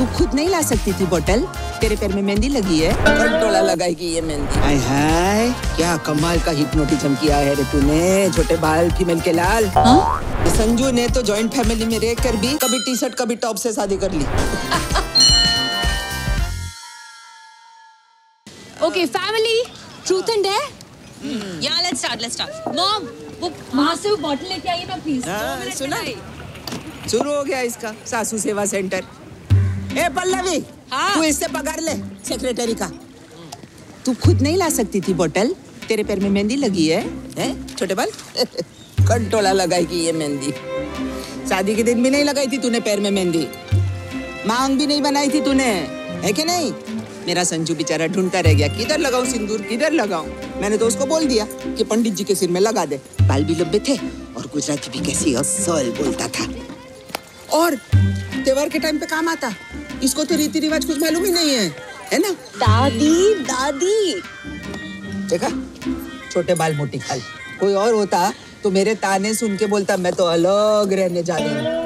तू खुद नहीं ला सकती थी बोतल तेरे पैर में मेहंदी लगी है। कंटोला लगाएगी ये मेहंदी। हाय हाय क्या कमाल का हिप्नोटिज्म किया है रे तूने छोटे बाल फीमेल के लाल। हाँ? संजू ने तो जॉइंट फैमिली में रह कर भी कभी टी शर्ट कभी टॉप से शादी कर ली। Okay family truth and dare या let's start let's start mom वो वहाँ से वो बॉटल लेके आइए ना प्लीज़ हाँ, सुना। शुरू हो गया इसका सासू सेवा सेंटर ए पल्लवी हाँ? तू इससे पकड़ ले सेक्रेटरी का। तू खुद नहीं ला सकती थी बोतल तेरे पैर में मेहंदी लगी है, हैं? छोटे बाल? कंटोला लगाएगी ये मेहंदी। शादी के दिन भी नहीं लगाई थी तूने पैर में मेहंदी। मांग भी नहीं बनाई थी तूने है कि नहीं? मेरा संजू बेचारा ढूंढता रह गया किधर लगाऊँ सिंदूर किधर लगाऊँ? मैंने तो उसको बोल दिया कि पंडित जी के सिर में लगा दे। बाल भी लंबे थे और गुजराती भी कैसी असल बोलता था। और त्योहार के टाइम पे काम आता। इसको तो रीति रिवाज कुछ मालूम ही नहीं है है ना? दादी दादी। देखा? छोटे बाल मोटी खाल। कोई और होता तो मेरे ताने सुन के बोलता मैं तो अलग रहने जा रही हूँ।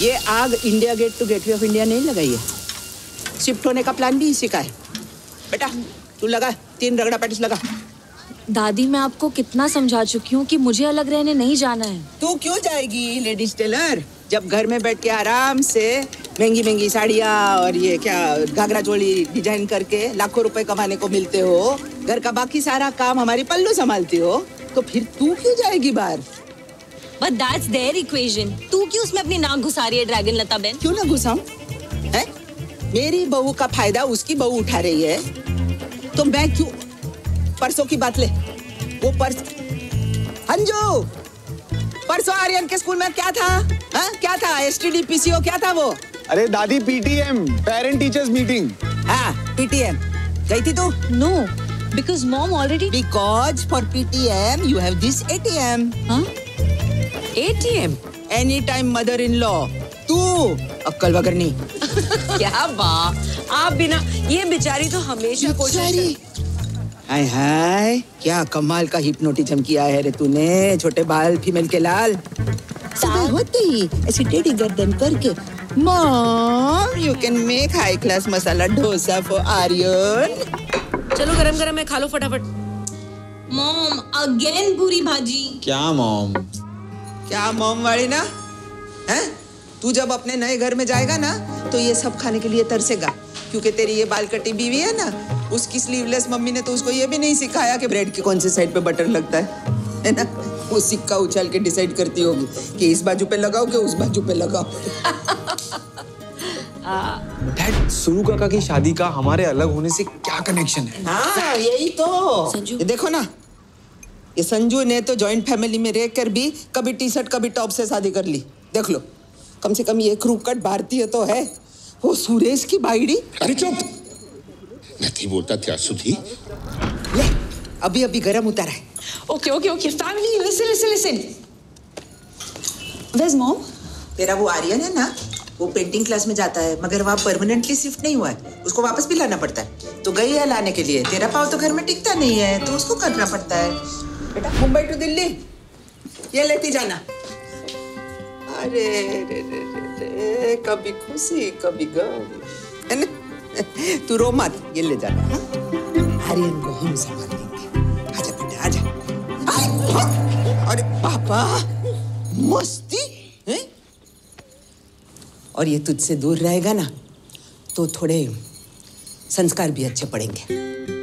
ये आग India Gate to Gateway of India नहीं लगाई है। शिफ्ट होने का प्लान भी इसी का है। बेटा तू लगा तीन रगड़ा पैटिस लगा। दादी मैं आपको कितना समझा चुकी हूँ कि मुझे अलग रहने नहीं जाना है। तू क्यों जाएगी लेडीज़ टेलर जब घर में बैठ के आराम से महँगी महँगी साड़ियाँ और ये क्या घाघरा चोली डिज़ाइन करके लाखों रुपए कमाने को मिलते हो घर का बाकी सारा काम हमारी पल्लू संभालती हो तो फिर तू क्यों जाएगी बाहर? बट दैट्स देयर इक्वेशन तू क्यों उसमें अपनी नाक घुसा रही है ड्रैगन लता बहन? क्यों ना घुसाऊं? है? मेरी बहू का फ़ायदा उसकी बहू उठा रही है। तो मैं क्यों? परसों की बात ले। वो पर्स अंजू परसों आर्यन के स्कूल में क्या था? हा? क्या था? एस टी डी पीसीओ क्या था वो? अरे दादी पीटीएम पेरेंट टीचर्स मीटिंग हाँ पीटीएम गई थी तू? No because mom already because for PTM you have this ATM ATM any time mother in law तू अक्कल वगर नहीं क्या बात? आप बिना ये बेचारी तो हमेशा कोशिश बेचारी। हाय हाय क्या कमाल का हिप्नोटिज्म किया है रे तूने छोटे बाल फीमेल के लाल। सुबह होते ही ऐसे टेढ़ी गर्दन करके mom you can make high class masala dosa for Aryan चलो गरम गरम है खा लो फटाफट। मॉम अगेन पूरी भाजी। क्या मॉम? क्या मॉम वाली ना? हैं? तू जब अपने नए घर में जाएगा ना तो ये सब खाने के लिए तरसेगा क्योंकि तेरी ये बाल कटी बीवी है ना उसकी स्लीवलेस मम्मी ने तो उसको ये भी नहीं सिखाया कि ब्रेड के कौन से साइड पे बटर लगता है है ना? वो सिक्का उछाल के डिसाइड करती होगी कि इस बाजू पे लगाओ कि उस बाजू पे लगाओ। डैड सुरू काका की शादी का हमारे अलग होने से क्या कनेक्शन है? हाँ यही तो। संजू। ये देखो ना ये संजू ने तो जॉइंट फैमिली में रह कर भी कभी टी शर्ट कभी टॉप से शादी कर ली। देख लो कम से कम ये क्रूकट भारतीय तो है। वो सुरेश की बाइडी अरे चुप। नहीं बोलता क्या सुधी? ले अभी अभी गरम उतर है। Okay okay okay family listen listen listen veg mom तेरा वो आर्यन है ना वो पेंटिंग क्लास में जाता है मगर वहाँ परमानेंटली शिफ्ट नहीं हुआ है। उसको वापस भी लाना पड़ता है। तो गई है लाने के लिए। तेरा पाव तो घर में टिकता नहीं है तो उसको करना पड़ता है। बेटा मुंबई टू दिल्ली। ये लेती जाना। अरे रे रे रे, रे कभी खुशी कभी गम। है ना? तू रो मत, ये ले जाना हाँ? आर्यन को हम संभाल लेंगे। आजा बेटा आजा। हाँ। अरे पापा, मस्ती, हैं? और ये तुझसे दूर रहेगा ना तो थोड़े संस्कार भी अच्छे पड़ेंगे।